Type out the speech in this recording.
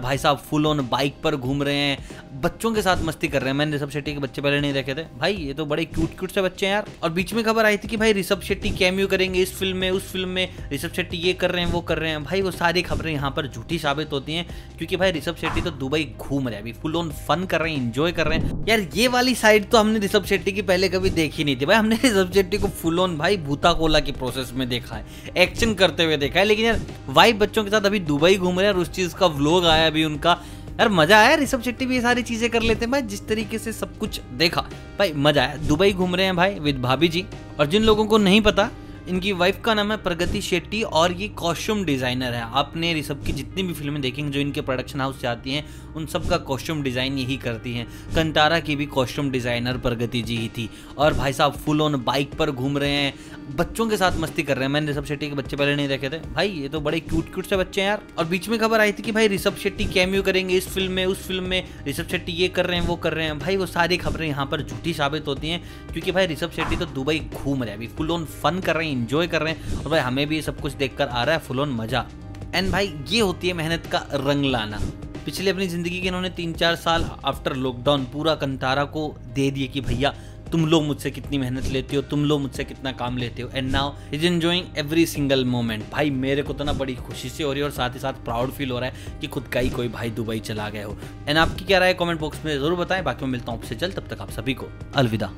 भाई साहब full on bike पर घूम रहे हैं। बच्चों के साथ मस्ती कर रहे हैं। मैंने ऋषभ शेट्टी के बच्चे पहले नहीं देखे थे। भाई, ये तो बड़े क्यूट क्यूट से बच्चे हैं यार। और बीच में खबर आई थी कि भाई ऋषभ शेट्टी कैमियो करेंगे इस फ़िल्म में, उस फ़िल्म में। ऋषभ शेट्टी ये कर रहे हैं, वो कर रहे हैं। भाई, वो सारी खबरें यहाँ पर झूठी साबित होती हैं, क्योंकि भाई ऋषभ शेट्टी तो दुबई घूम रहे हैं। अभी फुल ऑन फन कर रहे हैं इंजॉय कर रहे हैं। यार, ये वाली साइड तो हमने ऋषभ शेट्टी की पहले कभी देखी नहीं थी। भाई, हमने ऋषभ शेट्टी को फुल ऑन भाई भूता कोला की प्रोसेस में देखा है। एक्शन करते हुए देखा है। लेकिन यार वाइफ बच्चों के साथ अभी दुबई घूम रहे हैं और उस चीज़ का व्लॉग आया अभी उनका। यार, मज़ा आया ऋषभ शेट्टी भी ये सारी चीज़ें कर लेते हैं भाई, जिस तरीके से सब कुछ देखा। भाई, मज़ा आया। दुबई घूम रहे हैं भाई, विद भाभी जी। और जिन लोगों को नहीं पता इनकी वाइफ का नाम है प्रगति शेट्टी और ये कॉस्ट्यूम डिज़ाइनर है। आपने ऋषभ की जितनी भी फ़िल्में देखेंगे जो इनके प्रोडक्शन हाउस से आती हैं, उन सब का कॉस्ट्यूम डिज़ाइन यही करती हैं। कंतारा की भी कॉस्ट्यूम डिज़ाइनर प्रगति जी ही थी। और भाई साहब फुल ऑन बाइक पर घूम रहे हैं। बच्चों के साथ मस्ती कर रहे हैं। मैंने ऋषभ शेट्टी के बच्चे पहले नहीं देखे थे। भाई, ये तो बड़े क्यूट क्यूट से बच्चे हैं यार। और बीच में खबर आई थी कि भाई ऋषभ शेट्टी कैमियो करेंगे इस फ़िल्म में, उस फ़िल्म में। ऋषभ शेट्टी ये कर रहे हैं, वो कर रहे हैं। भाई, वो सारी खबरें यहाँ पर झूठी साबित होती हैं, क्योंकि भाई ऋषभ शेट्टी तो दुबई घूम रहे हैं। अभी फुल ऑन फन कर रहे हैं। इंजॉय कर रहे हैं। और भाई, हमें भी सब कुछ देखकर आ रहा है फुल ऑन मज़ा। एंड भाई, ये होती है मेहनत का रंग लाना। पिछले अपनी ज़िंदगी के इन्होंने तीन चार साल आफ्टर लॉकडाउन पूरा कंतारा को दे दिए कि भैया, तुम लोग मुझसे कितनी मेहनत लेते हो, तुम लोग मुझसे कितना काम लेते हो। And now is enjoying every single moment भाई, मेरे को तो ना बड़ी खुशी से हो रही है और साथ ही साथ प्राउड फील हो रहा है कि खुद का ही कोई भाई दुबई चला गया हो। एंड आपकी क्या राय कमेंट बॉक्स में ज़रूर बताएँ। बाकी मैं मिलता हूँ आपसे जल्द। तब तक आप सभी को अलविदा।